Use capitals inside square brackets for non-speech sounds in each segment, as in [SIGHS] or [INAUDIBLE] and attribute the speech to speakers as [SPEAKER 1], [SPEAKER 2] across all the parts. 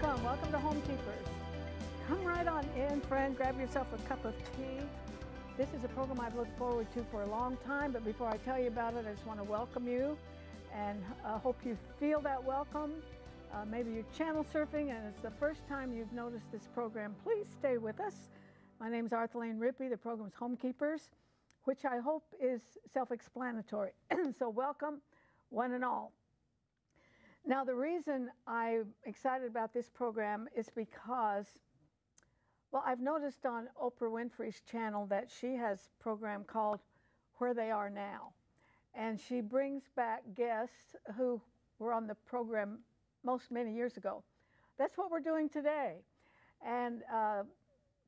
[SPEAKER 1] Welcome, welcome to Homekeepers. Come right on in, friend. Grab yourself a cup of tea. This is a program I've looked forward to for a long time, but before I tell you about it, I just want to welcome you and uh, hope you feel that welcome. Uh, maybe you're channel surfing and it's the first time you've noticed this program. Please stay with us. My name is Arthelene Rippy. The program is Homekeepers, which I hope is self explanatory. [CLEARS THROAT] so, welcome, one and all. Now, the reason I'm excited about this program is because, well, I've noticed on Oprah Winfrey's channel that she has a program called Where They Are Now. And she brings back guests who were on the program most many years ago. That's what we're doing today. And uh,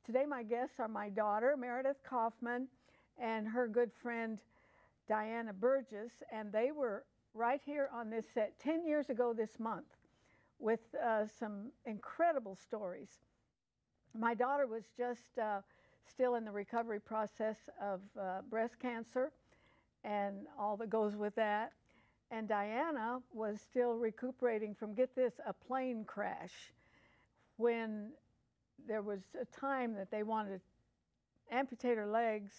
[SPEAKER 1] today, my guests are my daughter, Meredith Coffman, and her good friend, Diana Burgess. And they were right here on this set 10 years ago this month with uh, some incredible stories. My daughter was just uh, still in the recovery process of uh, breast cancer and all that goes with that. And Diana was still recuperating from, get this, a plane crash when there was a time that they wanted to amputate her legs.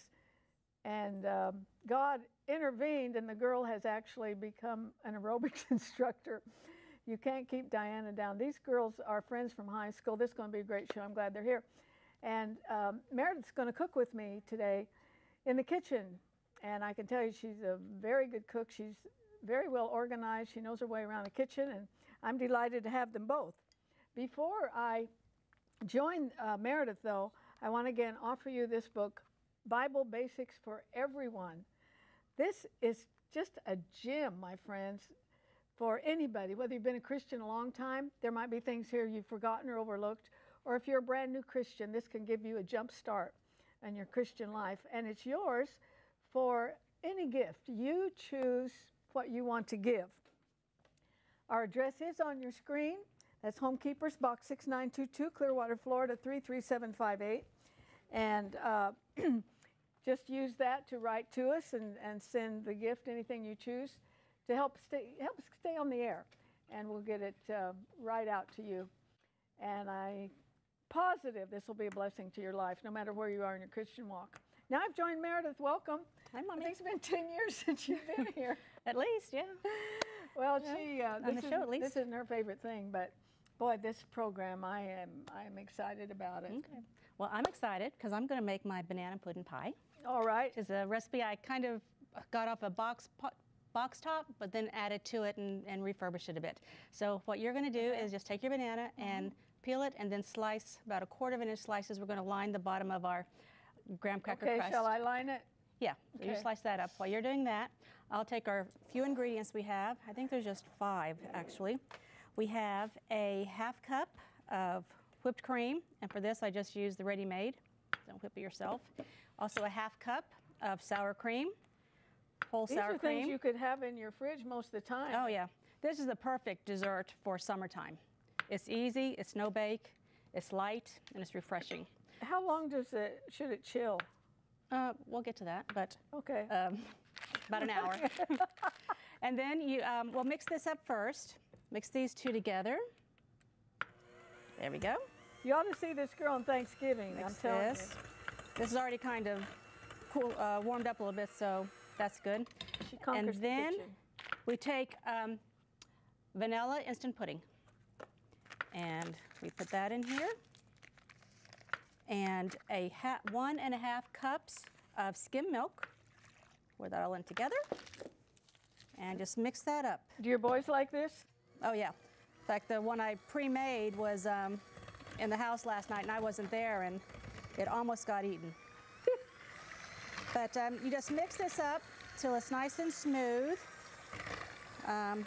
[SPEAKER 1] And um, God intervened, and the girl has actually become an aerobics [LAUGHS] instructor. You can't keep Diana down. These girls are friends from high school. This is going to be a great show. I'm glad they're here. And um, Meredith's going to cook with me today in the kitchen. And I can tell you she's a very good cook. She's very well organized. She knows her way around the kitchen, and I'm delighted to have them both. Before I join uh, Meredith, though, I want to again offer you this book, Bible Basics for Everyone. This is just a gem, my friends, for anybody, whether you've been a Christian a long time, there might be things here you've forgotten or overlooked, or if you're a brand new Christian, this can give you a jump start in your Christian life. And it's yours for any gift. You choose what you want to give. Our address is on your screen. That's Homekeepers Box 6922, Clearwater, Florida 33758. And uh, [CLEARS THROAT] just use that to write to us and, and send the gift, anything you choose, to help stay, help stay on the air. And we'll get it uh, right out to you. And I'm positive this will be a blessing to your life, no matter where you are in your Christian walk. Now I've joined Meredith. Welcome.
[SPEAKER 2] Hi, Mommy.
[SPEAKER 1] I think it's been 10 years [LAUGHS] since you've been [LAUGHS] here.
[SPEAKER 2] at least, yeah.
[SPEAKER 1] Well, yeah. she, uh,
[SPEAKER 2] on the show at least.
[SPEAKER 1] This isn't her favorite thing, but boy, this program, I am, I am excited about it.
[SPEAKER 2] Okay. Well, I'm excited because I'm going to make my banana pudding pie.
[SPEAKER 1] All right.
[SPEAKER 2] Is a recipe I kind of got off a box box top, but then added to it and, and refurbished it a bit. So what you're going to do okay. is just take your banana mm -hmm. and peel it and then slice about a quarter of an inch slices. We're going to line the bottom of our graham cracker
[SPEAKER 1] okay,
[SPEAKER 2] crust.
[SPEAKER 1] shall I line it?
[SPEAKER 2] Yeah, okay. you slice that up. While you're doing that, I'll take our few ingredients we have. I think there's just five, actually. We have a half cup of whipped cream, and for this I just use the ready-made. Don't whip it yourself. Also a half cup of sour cream, whole
[SPEAKER 1] These
[SPEAKER 2] sour
[SPEAKER 1] are
[SPEAKER 2] cream.
[SPEAKER 1] things you could have in your fridge most of the time.
[SPEAKER 2] Oh yeah. This is the perfect dessert for summertime. It's easy, it's no bake, it's light, and it's refreshing.
[SPEAKER 1] How long does it, should it chill?
[SPEAKER 2] Uh, we'll get to that, but
[SPEAKER 1] okay.
[SPEAKER 2] Um, about an hour. [LAUGHS] and then you, um, we'll mix this up first. Mix these two together. There we go.
[SPEAKER 1] You ought to see this girl on Thanksgiving. Mix I'm telling
[SPEAKER 2] this.
[SPEAKER 1] you.
[SPEAKER 2] This is already kind of cool, uh, warmed up a little bit, so that's good.
[SPEAKER 1] She and
[SPEAKER 2] then
[SPEAKER 1] the
[SPEAKER 2] we take um, vanilla instant pudding, and we put that in here, and a one and a half cups of skim milk. Pour that all in together, and just mix that up.
[SPEAKER 1] Do your boys like this?
[SPEAKER 2] Oh yeah. In fact, the one I pre-made was um, in the house last night, and I wasn't there, and it almost got eaten. [LAUGHS] but um, you just mix this up till it's nice and smooth. Um,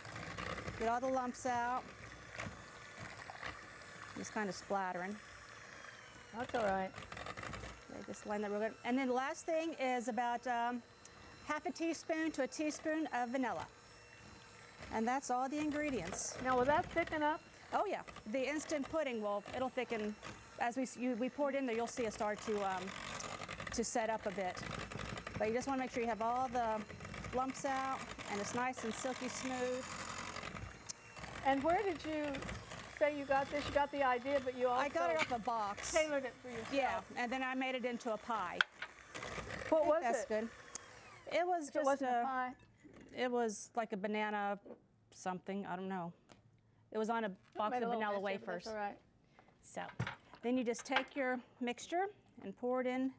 [SPEAKER 2] get all the lumps out. Just kind of splattering.
[SPEAKER 1] That's all right.
[SPEAKER 2] Okay, just line that real good. And then the last thing is about um, half a teaspoon to a teaspoon of vanilla. And that's all the ingredients.
[SPEAKER 1] Now, will that thicken up?
[SPEAKER 2] Oh yeah, the instant pudding will, it'll thicken as we, you, we pour it in there, you'll see it start to, um, to set up a bit. But you just want to make sure you have all the lumps out and it's nice and silky smooth.
[SPEAKER 1] And where did you say you got this? You got the idea, but you also
[SPEAKER 2] I got it off a box.
[SPEAKER 1] tailored it for yourself.
[SPEAKER 2] Yeah, and then I made it into a pie.
[SPEAKER 1] What was
[SPEAKER 2] That's
[SPEAKER 1] it?
[SPEAKER 2] good. It was
[SPEAKER 1] It
[SPEAKER 2] just
[SPEAKER 1] wasn't a
[SPEAKER 2] a,
[SPEAKER 1] pie.
[SPEAKER 2] it was like a banana something, I don't know. It was on a box of vanilla wafers.
[SPEAKER 1] That's all right.
[SPEAKER 2] So then you just take your mixture and pour it in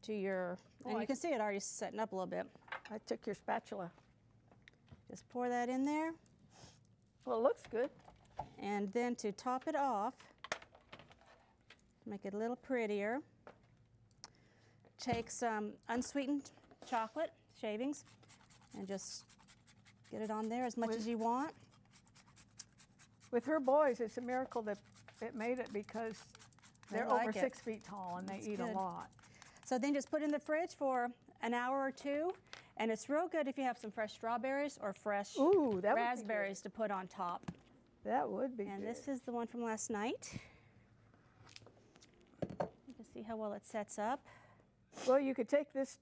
[SPEAKER 2] to your, oh, and
[SPEAKER 1] Oh, I-
[SPEAKER 2] you can see it already setting up a little bit.
[SPEAKER 1] I took your spatula.
[SPEAKER 2] Just pour that in there.
[SPEAKER 1] Well, it looks good.
[SPEAKER 2] And then to top it off, make it a little prettier, take some unsweetened chocolate shavings and just get it on there as much
[SPEAKER 1] With-
[SPEAKER 2] as you want.
[SPEAKER 1] With her boys, it's a miracle that it made it because
[SPEAKER 2] They
[SPEAKER 1] they're
[SPEAKER 2] like
[SPEAKER 1] over
[SPEAKER 2] it.
[SPEAKER 1] six feet tall and they
[SPEAKER 2] That's
[SPEAKER 1] eat
[SPEAKER 2] good.
[SPEAKER 1] a lot.
[SPEAKER 2] So then just put in the fridge for an hour or two. And it's real good if you have some fresh strawberries or fresh
[SPEAKER 1] Ooh, that would be good.
[SPEAKER 2] raspberries to put on top.
[SPEAKER 1] That would be
[SPEAKER 2] And
[SPEAKER 1] good.
[SPEAKER 2] this is the one from last night. You can see how well it sets up.
[SPEAKER 1] Well, you could take this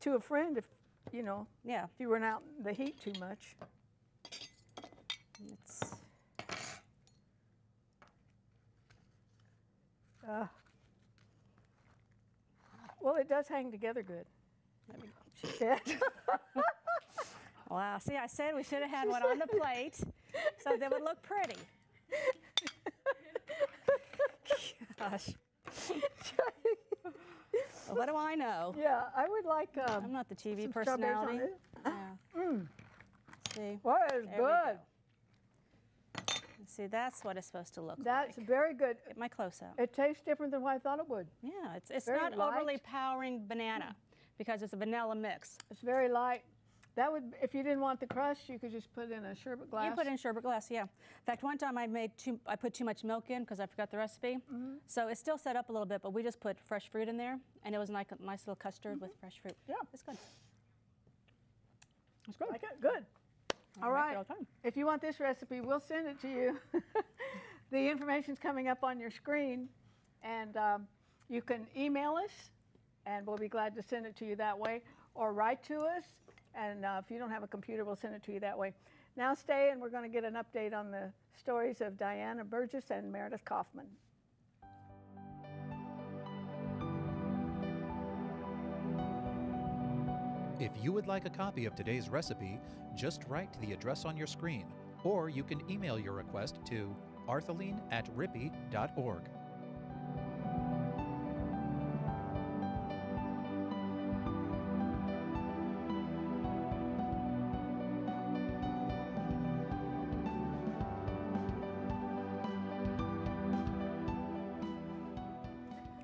[SPEAKER 1] to a friend if, you know,
[SPEAKER 2] Yeah,
[SPEAKER 1] if you run out in the heat too much.
[SPEAKER 2] it's
[SPEAKER 1] Uh, well, it does hang together good. She said. [LAUGHS]
[SPEAKER 2] Wow, see, I said we should have had one on the plate so they would look pretty. Gosh. Well, what do I know?
[SPEAKER 1] yeah, I would like um,
[SPEAKER 2] I'm not the TV personality.
[SPEAKER 1] it.
[SPEAKER 2] Yeah. See,
[SPEAKER 1] Well, it's
[SPEAKER 2] There we
[SPEAKER 1] good.
[SPEAKER 2] Go. see, that's what it's supposed to look
[SPEAKER 1] That's
[SPEAKER 2] like.
[SPEAKER 1] That's very good.
[SPEAKER 2] Get my close up.
[SPEAKER 1] It tastes different than what I thought it would.
[SPEAKER 2] Yeah, it's, it's
[SPEAKER 1] very
[SPEAKER 2] not overly
[SPEAKER 1] light.
[SPEAKER 2] powering banana because it's a vanilla mix.
[SPEAKER 1] It's very light. That would, if you didn't want the crust, you could just put it in a sherbet glass.
[SPEAKER 2] You put in sherbet glass, yeah. In fact, one time I made too, I put too much milk in because I forgot the recipe.
[SPEAKER 1] Mm-hmm.
[SPEAKER 2] So it's still set up a little bit, but we just put fresh fruit in there, and it was like a nice little custard with fresh fruit.
[SPEAKER 1] Yeah.
[SPEAKER 2] it's good.
[SPEAKER 1] It's good. Like it? Good. All
[SPEAKER 2] it all.
[SPEAKER 1] If you want this recipe, we'll send it to you. [LAUGHS] the information's coming up on your screen, and um, you can email us, and we'll be glad to send it to you that way, or write to us, and uh, if you don't have a computer, we'll send it to you that way. Now stay, and we're going to get an update on the stories of Diana Burgess and Meredith Coffman.
[SPEAKER 3] If you would like a copy of today's recipe, just write to the address on your screen, or you can email your request to arthelene at rippy.org.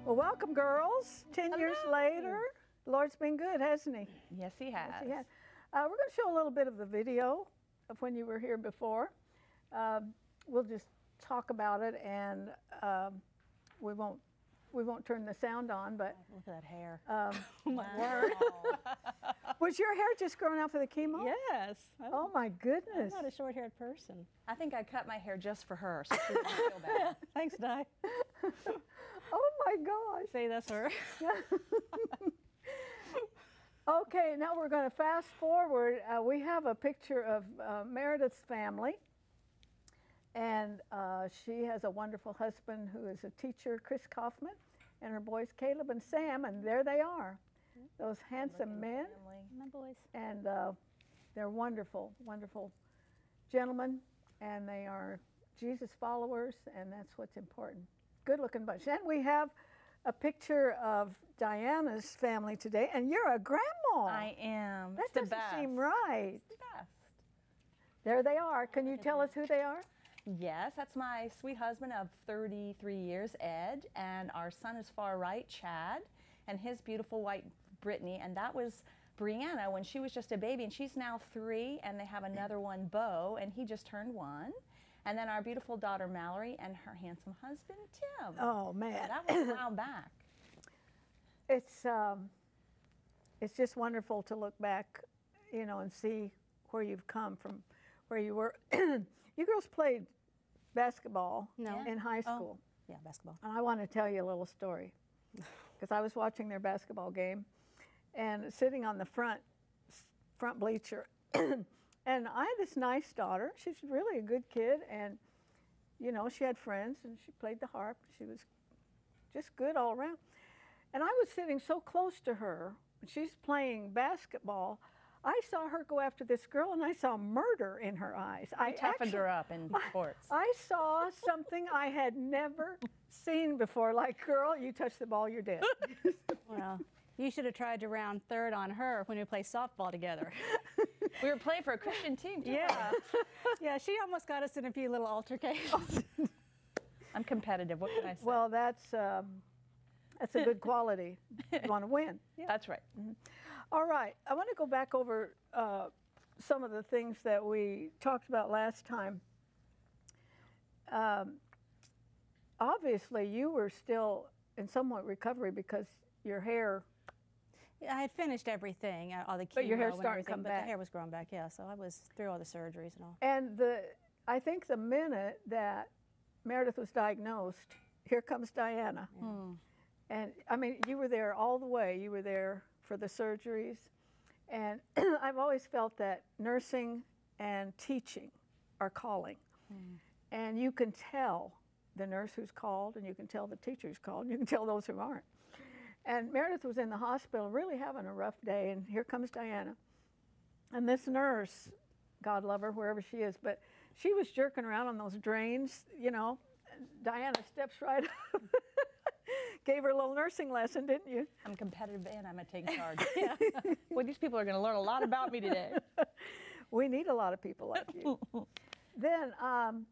[SPEAKER 1] Well, welcome, girls. Ten years later, the Lord's been good, hasn't He?
[SPEAKER 4] Yes, he has.
[SPEAKER 1] Yes, he has. Uh, we're going to show a little bit of the video of when you were here before. Um, we'll just talk about it, and um, we won't we won't turn the sound on. But
[SPEAKER 2] Look at that hair.
[SPEAKER 1] um,
[SPEAKER 2] Oh [LAUGHS] my word. [LAUGHS]
[SPEAKER 1] was your hair just growing out for the chemo?
[SPEAKER 2] yes. I'm,
[SPEAKER 1] Oh my goodness!
[SPEAKER 2] I'm not a short-haired person.
[SPEAKER 4] I think I cut my hair just for her, so she wouldn't feel bad. [LAUGHS]
[SPEAKER 2] Thanks, Di.
[SPEAKER 1] Oh my gosh!
[SPEAKER 2] Say that's her.
[SPEAKER 1] Okay, now we're going to fast forward. Uh, we have a picture of uh, Meredith's family, and uh, she has a wonderful husband who is a teacher, Chris Coffman, and her boys, Caleb and Sam, and there they are, those handsome men,
[SPEAKER 4] Family.
[SPEAKER 2] My boys.
[SPEAKER 1] and uh, they're wonderful, wonderful gentlemen, and they are Jesus followers, and that's what's important. Good looking bunch. And we have a picture of Diana's family today, and you're a grandma.
[SPEAKER 4] I am.
[SPEAKER 1] That
[SPEAKER 4] it's the
[SPEAKER 1] doesn't
[SPEAKER 4] best.
[SPEAKER 1] seem right.
[SPEAKER 4] It's the best.
[SPEAKER 1] There they are. Can you tell us who they are?
[SPEAKER 4] Yes, that's my sweet husband of 33 years, Ed, and our son is far right, Chad, and his beautiful white Brittany, and that was Brianna when she was just a baby, and she's now three, and they have another one, Bo, and he just turned one. And then our beautiful daughter Mallory and her handsome husband Tim.
[SPEAKER 1] Oh man,
[SPEAKER 4] That was a [LAUGHS] while back.
[SPEAKER 1] it's um, it's just wonderful to look back, you know, and see where you've come from, where you were. [CLEARS THROAT] you girls played basketball
[SPEAKER 2] No.
[SPEAKER 1] in high
[SPEAKER 2] Oh.
[SPEAKER 1] school,
[SPEAKER 2] Yeah, basketball.
[SPEAKER 1] and I want to tell you a little story [SIGHS] because I was watching their basketball game, and sitting on the front front bleacher, [CLEARS THROAT] and I had this nice daughter. She's really a good kid, and you know, she had friends and she played the harp. She was just good all around. And I was sitting so close to her. She's playing basketball. I saw her go after this girl and I saw murder in her eyes.
[SPEAKER 4] I
[SPEAKER 1] I
[SPEAKER 4] toughened
[SPEAKER 1] actually-
[SPEAKER 4] her up in sports.
[SPEAKER 1] I saw something I had never seen before. Like, girl, you touch the ball, you're dead.
[SPEAKER 2] Well, you should have tried to round third on her when we played softball together. [LAUGHS] [LAUGHS]
[SPEAKER 4] we were playing for a Christian team. Too.
[SPEAKER 2] yeah. [LAUGHS] yeah, she almost got us in a few little altercations. [LAUGHS]
[SPEAKER 4] I'm competitive. What can I say?
[SPEAKER 1] well, that's um, that's a good quality. You want to win.
[SPEAKER 4] That's right.
[SPEAKER 1] All right, I want to go back over uh, some of the things that we talked about last time. Um, obviously, you were still in somewhat recovery because your hair.
[SPEAKER 2] Yeah, I had finished everything, uh, all the chemo
[SPEAKER 1] But your hair's
[SPEAKER 2] and
[SPEAKER 1] starting to
[SPEAKER 2] everything,
[SPEAKER 1] come
[SPEAKER 2] but
[SPEAKER 1] back.
[SPEAKER 2] the hair was growing back, yeah. So I was through all the surgeries and all.
[SPEAKER 1] And the, I think the minute that Meredith was diagnosed, here comes Diana. And I mean, you were there all the way. You were there for the surgeries. And [CLEARS THROAT] I've always felt that nursing and teaching are calling. And you can tell the nurse who's called, and you can tell the teacher who's called, and you can tell those who aren't. And Meredith was in the hospital really having a rough day, and here comes Diana. And this nurse, God love her wherever she is, but she was jerking around on those drains, you know. Diana steps right up. [LAUGHS] Gave her a little nursing lesson, didn't you?
[SPEAKER 4] I'm competitive and I'm going to take charge. [LAUGHS] well, these people are going to learn a lot about me today. [LAUGHS]
[SPEAKER 1] We need a lot of people like you. then, um,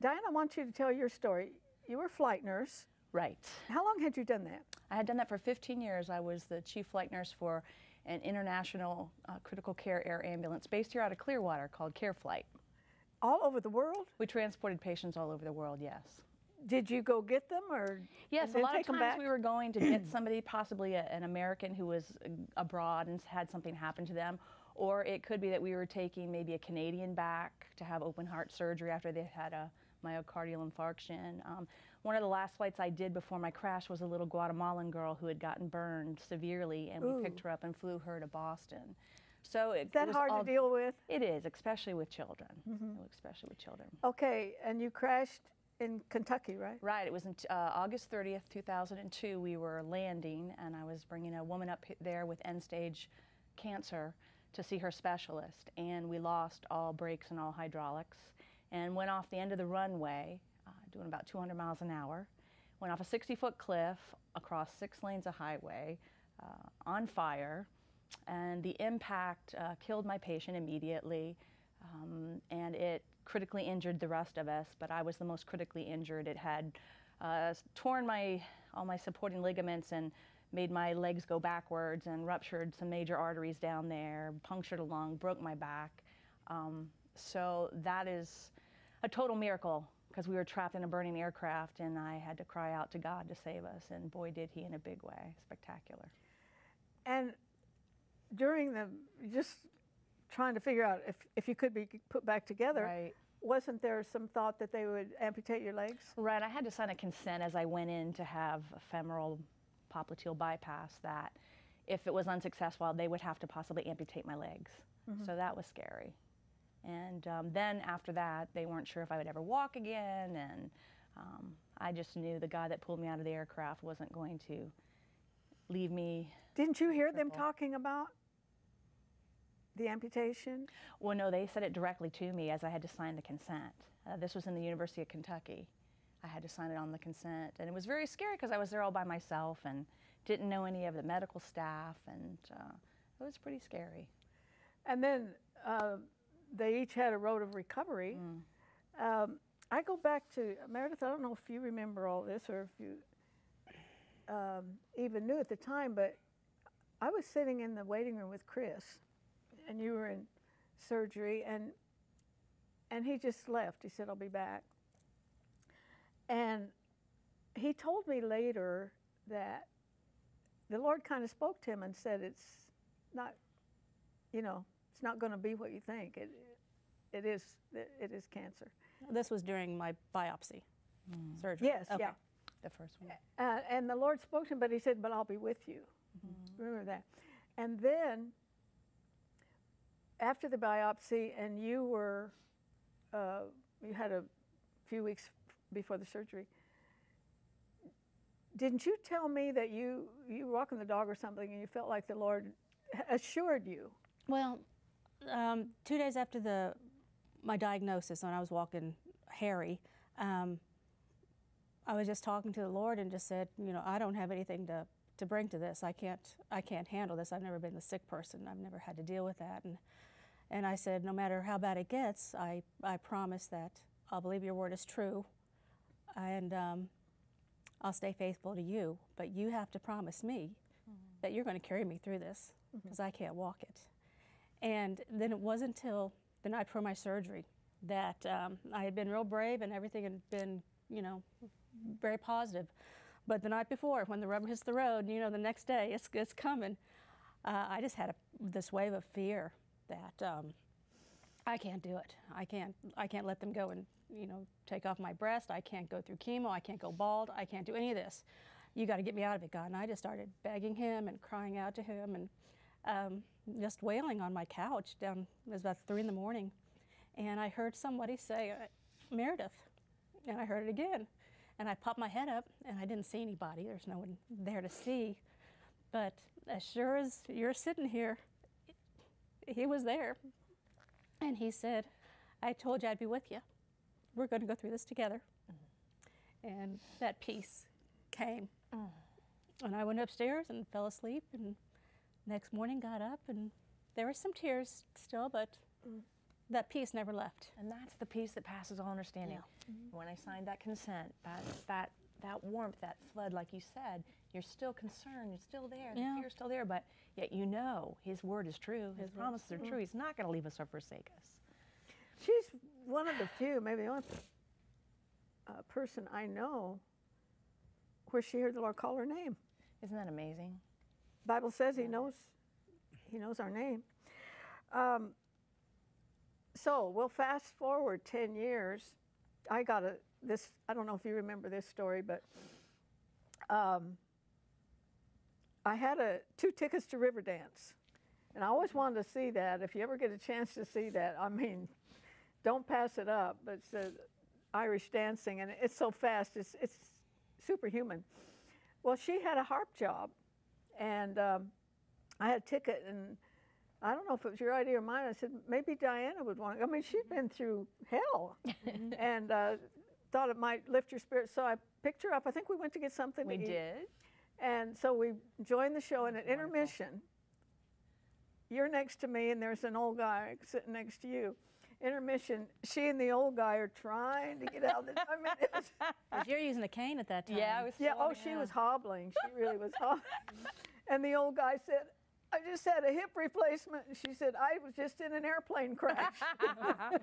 [SPEAKER 1] Diana, I want you to tell your story. You were a flight nurse.
[SPEAKER 4] Right.
[SPEAKER 1] How long had you done that?
[SPEAKER 4] I had done that for 15 years. I was the chief flight nurse for an international uh, critical care air ambulance based here out of Clearwater called Care Flight.
[SPEAKER 1] All over the world?
[SPEAKER 4] We transported patients all over the world, yes.
[SPEAKER 1] Did you go get them or
[SPEAKER 4] Yes, a lot of times we were going to get [CLEARS THROAT] somebody, possibly a, an American who was uh, abroad and had something happen to them, or it could be that we were taking maybe a Canadian back to have open heart surgery after they had a myocardial infarction. Um, one of the last flights I did before my crash was a little Guatemalan girl who had gotten burned severely, and we picked her up and flew her to Boston. So it,
[SPEAKER 1] Is that
[SPEAKER 4] it
[SPEAKER 1] hard
[SPEAKER 4] all-
[SPEAKER 1] to deal with?
[SPEAKER 4] It is, especially with children. Especially with children.
[SPEAKER 1] Okay, and you crashed in Kentucky, right?
[SPEAKER 4] Right. It was in t- uh, August 30th, 2002. We were landing, and I was bringing a woman up there with end stage cancer to see her specialist. And we lost all brakes and all hydraulics and went off the end of the runway, doing about 200 miles an hour. Went off a 60 foot cliff across six lanes of highway uh, on fire. And the impact uh, killed my patient immediately um, and it critically injured the rest of us. But I was the most critically injured. It had uh, torn my all my supporting ligaments and made my legs go backwards and ruptured some major arteries down there, punctured a lung, broke my back. Um, so that is a total miracle because we were trapped in a burning aircraft and I had to cry out to God to save us. And boy, did He in a big way. Spectacular.
[SPEAKER 1] And during the just trying to figure out if, if you could be put back together,
[SPEAKER 4] Right.
[SPEAKER 1] wasn't there some thought that they would amputate your legs?
[SPEAKER 4] Right, I had to sign a consent as I went in to have a femoral popliteal bypass that if it was unsuccessful, they would have to possibly amputate my legs. Mm-hmm. So that was scary. And um, then after that, they weren't sure if I would ever walk again. And um, I just knew the guy that pulled me out of the aircraft wasn't going to leave me.
[SPEAKER 1] Didn't you hear them talking about the amputation?
[SPEAKER 4] Well, no, they said it directly to me as I had to sign the consent. Uh, this was in the University of Kentucky. I had to sign it on the consent. And it was very scary because I was there all by myself and didn't know any of the medical staff. And uh, it was pretty scary.
[SPEAKER 1] And then uh, they each had a road of recovery. Um, I go back to Meredith. I don't know if you remember all this or if you um, even knew at the time, but I was sitting in the waiting room with Chris, and you were in surgery, and and he just left. He said, "I'll be back." And he told me later that the Lord kind of spoke to him and said, "It's not, you know, it's not going to be what you think. It, it is, it is cancer."
[SPEAKER 2] This was during my biopsy surgery.
[SPEAKER 1] Yes,
[SPEAKER 2] Okay.
[SPEAKER 1] yeah.
[SPEAKER 4] The first one.
[SPEAKER 1] Uh, and the Lord spoke to him, but he said, But I'll be with you. Remember that. And then, after the biopsy, and you were, uh, you had a few weeks before the surgery. Didn't you tell me that you you were walking the dog or something and you felt like the Lord assured you?
[SPEAKER 2] Well, um, two days after the my diagnosis, when I was walking Harry, um, I was just talking to the Lord and just said, you know, I don't have anything to, to bring to this. I can't I can't handle this. I've never been the sick person. I've never had to deal with that. And and I said, no matter how bad it gets, I I promise that I'll believe your word is true, and um, I'll stay faithful to you. But you have to promise me that you're going to carry me through this because I can't walk it. And then it wasn't until the night before my surgery that um, I had been real brave and everything had been, you know, very positive. But the night before, when the rubber hits the road, you know, the next day it's, it's coming, uh, I just had a, this wave of fear that um, I can't do it. I can't, I can't let them go and, you know, take off my breast. I can't go through chemo. I can't go bald. I can't do any of this. You got to get me out of it, God. And I just started begging him and crying out to him and um, just wailing on my couch down, it was about three in the morning. And I heard somebody say, uh, Meredith. And I heard it again. And I popped my head up and I didn't see anybody. There's no one there to see. But as sure as you're sitting here, he was there. And he said, I told you I'd be with you. We're going to go through this together. And that peace came. And I went upstairs and fell asleep. And next morning got up and there were some tears still, but mm. that peace never left.
[SPEAKER 4] And that's the peace that passes all understanding. Mm-hmm. When I signed that consent, that's that that warmth, that flood, like you said, you're still concerned, you're still there, the
[SPEAKER 2] Yeah.
[SPEAKER 4] fear's still there, but yet you know His word is true, His, promises are mm-hmm. true. He's not going to leave us or forsake us.
[SPEAKER 1] She's one of the few, maybe the only uh, person I know where she heard the Lord call her name.
[SPEAKER 4] Isn't that amazing?
[SPEAKER 1] Bible says He knows, He knows our name. Um, so we'll fast forward ten years. I got a this. I don't know if you remember this story, but um, I had a two tickets to Riverdance, and I always wanted to see that. If you ever get a chance to see that, I mean, don't pass it up. But it's uh, Irish dancing, and it's so fast. It's it's superhuman. Well, she had a harp job, and um, I had a ticket, and I don't know if it was your idea or mine. I said maybe Diana would want. to. I mean, she'd been through hell, [LAUGHS] and uh, thought it might lift your spirit. So I picked her up. I think we went to get something.
[SPEAKER 4] We
[SPEAKER 1] to eat.
[SPEAKER 4] did.
[SPEAKER 1] And so we joined the show, and at intermission, you're next to me, and there's an old guy sitting next to you. Intermission, she and the old guy are trying to get out of the. I mean, it was, [LAUGHS]
[SPEAKER 2] 'Cause you're using a cane at that time.
[SPEAKER 4] Yeah, I was.
[SPEAKER 1] yeah. Oh,
[SPEAKER 4] on-
[SPEAKER 1] she was hobbling. She really was hobbling. and the old guy said, "I just had a hip replacement." And she said, "I was just in an airplane crash." [LAUGHS]
[SPEAKER 4] I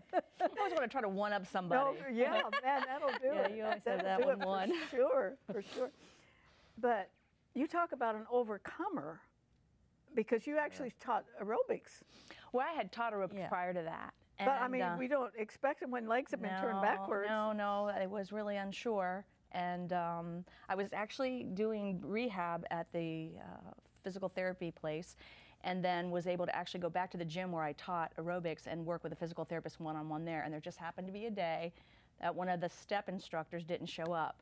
[SPEAKER 4] always want to try to one up somebody.
[SPEAKER 1] No, yeah, man, that'll do
[SPEAKER 2] Yeah,
[SPEAKER 1] it.
[SPEAKER 2] you always have
[SPEAKER 1] That'll
[SPEAKER 2] that
[SPEAKER 1] do
[SPEAKER 2] one
[SPEAKER 1] it
[SPEAKER 2] won.
[SPEAKER 1] For sure, for sure. But you talk about an overcomer because you actually taught aerobics.
[SPEAKER 4] Well, I had taught aerobics
[SPEAKER 2] Yeah.
[SPEAKER 4] prior to that.
[SPEAKER 1] But I mean,
[SPEAKER 4] uh,
[SPEAKER 1] we don't expect it when legs have been turned backwards.
[SPEAKER 4] No, no, I was really unsure. And um, I was actually doing rehab at the uh, physical therapy place and then was able to actually go back to the gym where I taught aerobics and work with a physical therapist one on one there. And there just happened to be a day that one of the step instructors didn't show up.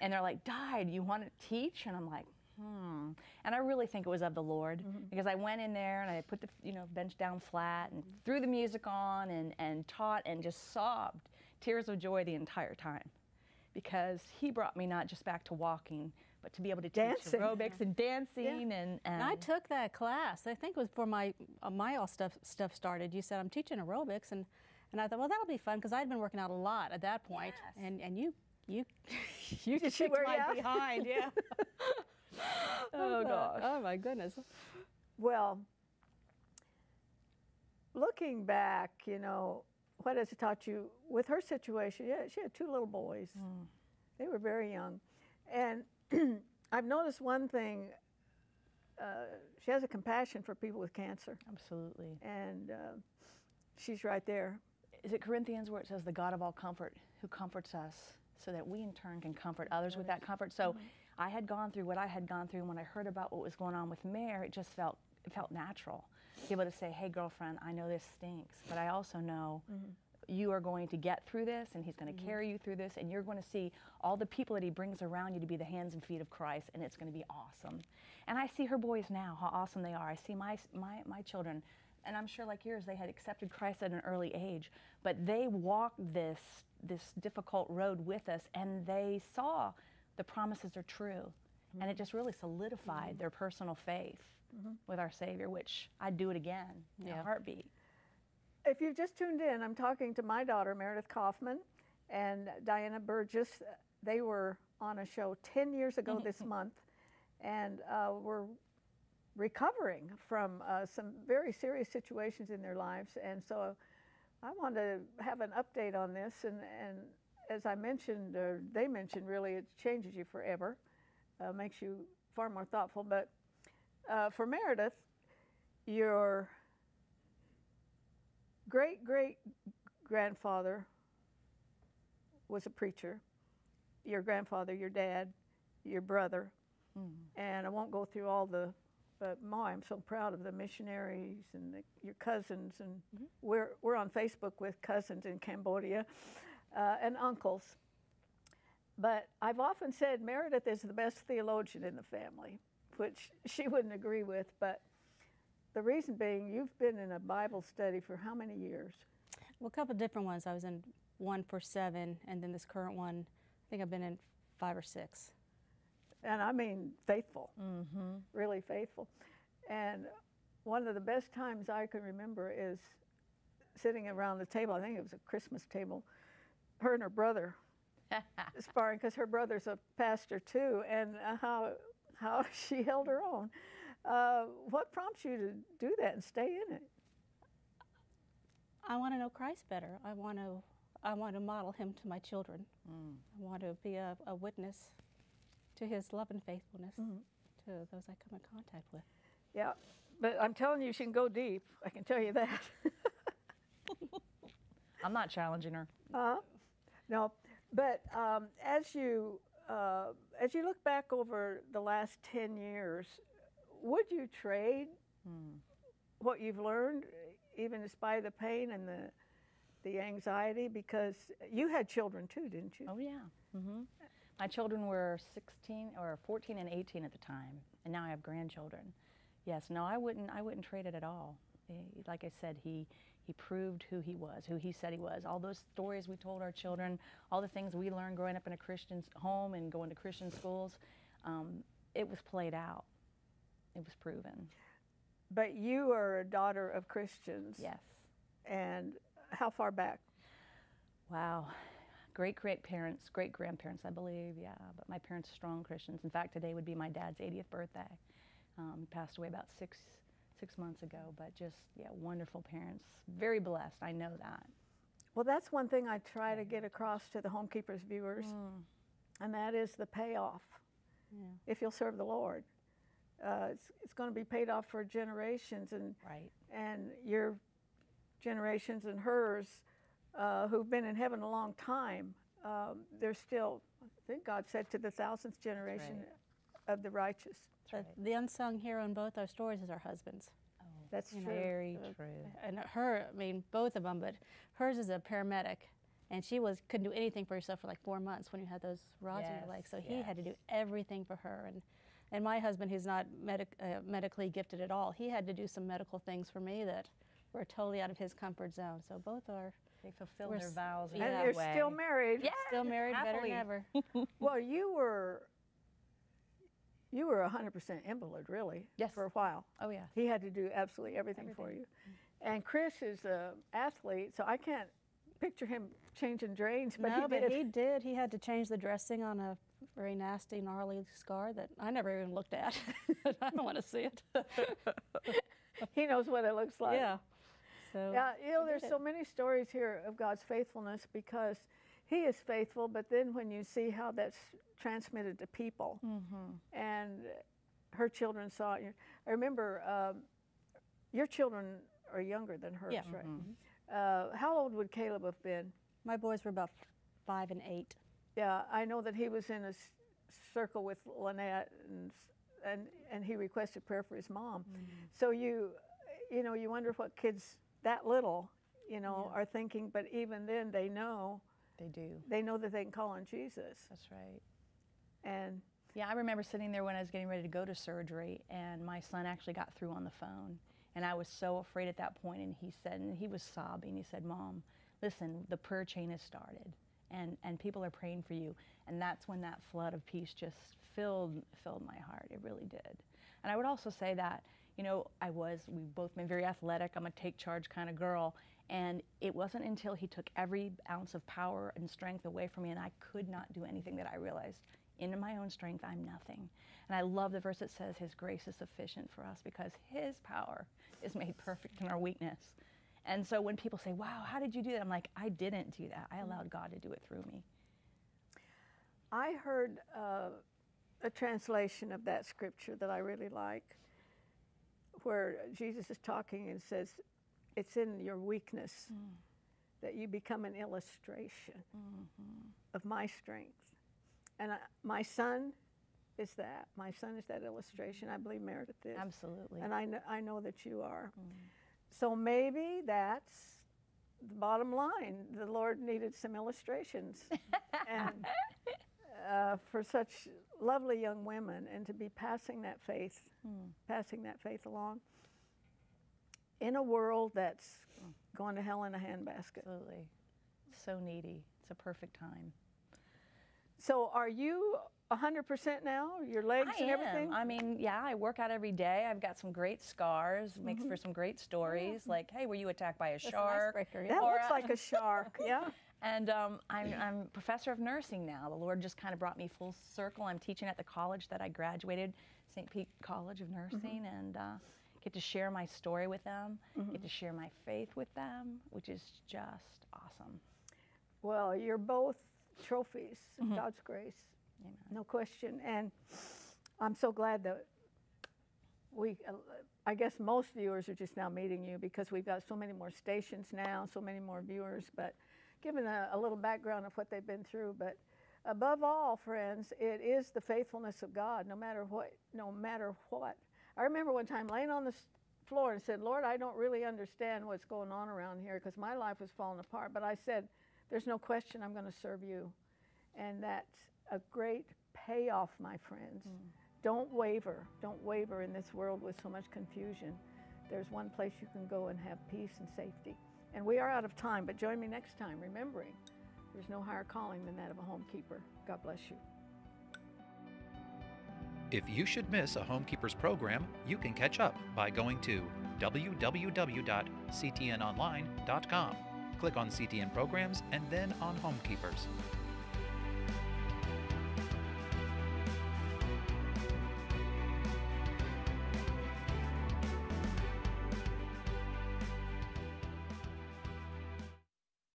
[SPEAKER 4] And they're like, Di, do you want to teach? And I'm like, hmm. And I really think it was of the Lord because I went in there and I put the you know bench down flat and threw the music on and, and taught and just sobbed tears of joy the entire time because he brought me not just back to walking but to be able to teach
[SPEAKER 1] Dancing.
[SPEAKER 4] aerobics and dancing and, and
[SPEAKER 2] And I took that class. I think it was for my uh, my all stuff stuff started. You said I'm teaching aerobics, and and I thought, well, that'll be fun because I'd been working out a lot at that point.
[SPEAKER 4] Yes.
[SPEAKER 2] And and you you [LAUGHS] you
[SPEAKER 1] Did
[SPEAKER 2] kicked my
[SPEAKER 1] out?
[SPEAKER 2] behind, yeah. [LAUGHS] [LAUGHS]
[SPEAKER 4] oh gosh
[SPEAKER 2] Oh my goodness.
[SPEAKER 1] Well, looking back, you know, what has it taught you with her situation? Yeah, she had two little boys. They were very young. And [CLEARS THROAT] I've noticed one thing uh, she has a compassion for people with cancer,
[SPEAKER 4] absolutely
[SPEAKER 1] and uh, she's right there.
[SPEAKER 4] is it corinthians where it says the god of all comfort who comforts us so that we in turn can comfort others with that comfort so i had gone through what i had gone through and when i heard about what was going on with mare it just felt it felt natural to be able to say hey girlfriend i know this stinks but i also know mm-hmm. you are going to get through this and he's going to mm-hmm. carry you through this and you're going to see all the people that he brings around you to be the hands and feet of Christ and it's going to be awesome. And I see her boys now, how awesome they are. I see my my my children and I'm sure like yours they had accepted Christ at an early age, but they walked this this difficult road with us and they saw the promises are true. And it just really solidified their personal faith with our Savior, which I'd do it again in a heartbeat.
[SPEAKER 1] If you've just tuned in, I'm talking to my daughter, Meredith Coffman, and Diana Burgess. They were on a show 10 years ago this [LAUGHS] month, and uh, were recovering from uh, some very serious situations in their lives. And so I want to have an update on this. And, and as I mentioned, or they mentioned, really, it changes you forever, uh, makes you far more thoughtful. But uh, for Meredith, your great great grandfather was a preacher. Your grandfather, your dad, your brother, and I won't go through all the. But my, I'm so proud of the missionaries and the, your cousins, and we're we're on Facebook with cousins in Cambodia, uh, and uncles. But I've often said Meredith is the best theologian in the family, which [LAUGHS] she wouldn't agree with, but the reason being, you've been in a Bible study for how many years?
[SPEAKER 2] Well, a couple different ones. I was in one for seven, and then this current one, I think I've been in five or six.
[SPEAKER 1] And I mean, faithful, really faithful. And one of the best times I can remember is sitting around the table. I think it was a Christmas table. Her and her brother [LAUGHS] sparring because her brother's a pastor too, and uh, how how [LAUGHS] she held her own. Uh, what prompts you to do that and stay in it?
[SPEAKER 2] I want to know Christ better. I want to, I want to model Him to my children. I want to be a, a witness to His love and faithfulness to those I come in contact with.
[SPEAKER 1] Yeah, but I'm telling you, she can go deep. I can tell you that. [LAUGHS]
[SPEAKER 4] I'm not challenging her.
[SPEAKER 1] Uh, no, but um, as you uh, as you look back over the last ten years, would you trade what you've learned, even despite the pain and the the anxiety? Because you had children too, didn't you?
[SPEAKER 4] Oh yeah. Mm-hmm. My children were 16 or 14 and 18 at the time, and now I have grandchildren. Yes, no, I wouldn't. I wouldn't trade it at all. Eh, Like I said, he he proved who he was, who he said he was. All those stories we told our children, all the things we learned growing up in a Christian home and going to Christian schools, um, it was played out. It was proven.
[SPEAKER 1] But you are a daughter of Christians.
[SPEAKER 4] Yes.
[SPEAKER 1] And how far back?
[SPEAKER 4] Wow. Great great parents, great grandparents, I believe, yeah. But my parents are strong Christians. In fact, today would be my dad's 80th birthday. Um, he passed away about six six months ago, but just yeah, wonderful parents. Very blessed. I know that.
[SPEAKER 1] Well, that's one thing I try to get across to the Homekeepers viewers, and that is the payoff.
[SPEAKER 2] Yeah.
[SPEAKER 1] If you'll serve the Lord, uh, it's, it's going to be paid off for generations, and
[SPEAKER 4] Right.
[SPEAKER 1] and your generations and hers, uh, who've been in heaven a long time, um, they're still. I think God said to the thousandth generation of the righteous.
[SPEAKER 2] But the unsung hero in both our stories is our husbands.
[SPEAKER 1] That's true.
[SPEAKER 4] Very
[SPEAKER 1] Uh,
[SPEAKER 4] true.
[SPEAKER 2] And her, I mean, both of them, but hers is a paramedic. And she was couldn't do anything for herself for like four months when you had those rods in your
[SPEAKER 4] leg.
[SPEAKER 2] legs. So he had to do everything for her. And and my husband, who's not medic, uh, medically gifted at all, he had to do some medical things for me that were totally out of his comfort zone. So both are
[SPEAKER 4] They fulfilled
[SPEAKER 2] We're
[SPEAKER 4] their vows. in
[SPEAKER 2] Yeah.
[SPEAKER 1] And
[SPEAKER 4] that
[SPEAKER 1] you're
[SPEAKER 4] way.
[SPEAKER 1] still married.
[SPEAKER 4] Yeah,
[SPEAKER 2] still married better
[SPEAKER 4] happily.
[SPEAKER 2] than ever. [LAUGHS] [LAUGHS]
[SPEAKER 1] Well, you were. You were 100% invalid, really,
[SPEAKER 4] Yes.
[SPEAKER 1] for a while.
[SPEAKER 4] Oh yeah.
[SPEAKER 1] He had to do absolutely everything, for you. And Chris is an athlete, so I can't picture him changing drains, but
[SPEAKER 2] no,
[SPEAKER 1] he
[SPEAKER 2] but
[SPEAKER 1] did.
[SPEAKER 2] he did. He had to change the dressing on a very nasty, gnarly scar that I never even looked at. [LAUGHS] I don't want to see it. [LAUGHS]
[SPEAKER 1] He knows what it looks like.
[SPEAKER 2] yeah. So
[SPEAKER 1] Yeah, you know, there's so many stories here of God's faithfulness because He is faithful, but then when you see how that's transmitted to people,
[SPEAKER 2] Mm-hmm.
[SPEAKER 1] and her children saw it. I remember um, your children are younger than hers,
[SPEAKER 2] Yeah.
[SPEAKER 1] right? Uh, how old would Caleb have been?
[SPEAKER 2] my boys were about five and eight.
[SPEAKER 1] Yeah, I know that he was in a s- circle with Lynette, and and and he requested prayer for his mom. So you, you know, you wonder what kids that little, you know,
[SPEAKER 4] Yeah.
[SPEAKER 1] are thinking, but even then they know,
[SPEAKER 4] They do.
[SPEAKER 1] they know that they can call on Jesus.
[SPEAKER 4] That's right.
[SPEAKER 1] And
[SPEAKER 4] Yeah, I remember sitting there when I was getting ready to go to surgery, and my son actually got through on the phone. And I was so afraid at that point, and he said, and he was sobbing. He said, Mom, listen, the prayer chain has started, and, and people are praying for you. And that's when that flood of peace just filled, filled my heart. It really did. And I would also say that, you know, I was, we've both been very athletic. I'm a take charge kind of girl. And it wasn't until he took every ounce of power and strength away from me, and I could not do anything that I realized in my own strength, I'm nothing. And I love the verse that says, His grace is sufficient for us because His power is made perfect in our weakness. And so when people say, Wow, how did you do that? I'm like, I didn't do that. I allowed God to do it through me.
[SPEAKER 1] I heard uh, a translation of that scripture that I really like, where Jesus is talking and says, It's in your weakness mm. that you become an illustration mm-hmm. of my strength. And I, my son is that. My son is that illustration. I believe Meredith is.
[SPEAKER 4] Absolutely.
[SPEAKER 1] And I know, I know that you are. Mm. So maybe that's the bottom line. The Lord needed some illustrations. [LAUGHS] and uh, for such lovely young women and to be passing that faith, hmm. passing that faith along in a world that's going to hell in a handbasket.
[SPEAKER 4] Absolutely. So needy. It's a perfect time.
[SPEAKER 1] So are you 100% now? Your legs
[SPEAKER 4] I
[SPEAKER 1] and
[SPEAKER 4] am.
[SPEAKER 1] everything?
[SPEAKER 4] I mean, yeah, I work out every day. I've got some great scars. Makes for some great stories. Like, hey, were you attacked by a
[SPEAKER 2] That's
[SPEAKER 4] shark?
[SPEAKER 2] icebreaker, yeah.
[SPEAKER 1] that
[SPEAKER 4] or,
[SPEAKER 1] looks
[SPEAKER 4] uh,
[SPEAKER 1] like a shark. [LAUGHS] Yeah.
[SPEAKER 4] And um, I'm, I'm professor of nursing now. The Lord just kind of brought me full circle. I'm teaching at the college that I graduated, St. Pete College of Nursing, and uh, get to share my story with them, get to share my faith with them, which is just awesome.
[SPEAKER 1] Well, you're both trophies of God's grace,
[SPEAKER 4] Amen.
[SPEAKER 1] no question. And I'm so glad that we, uh, I guess most viewers are just now meeting you because we've got so many more stations now, so many more viewers. But given a, a little background of what they've been through, but above all, friends, it is the faithfulness of God, no matter what, no matter what. I remember one time laying on the floor and said, Lord, I don't really understand what's going on around here because my life was falling apart. But I said, there's no question I'm going to serve you. And that's a great payoff, my friends. Mm. Don't waver. Don't waver in this world with so much confusion. There's one place you can go and have peace and safety. And we are out of time, but join me next time, remembering there's no higher calling than that of a homekeeper. God bless you.
[SPEAKER 3] If you should miss a Homekeepers program, you can catch up by going to www.ctnonline.com. Click on CTN Programs and then on Homekeepers.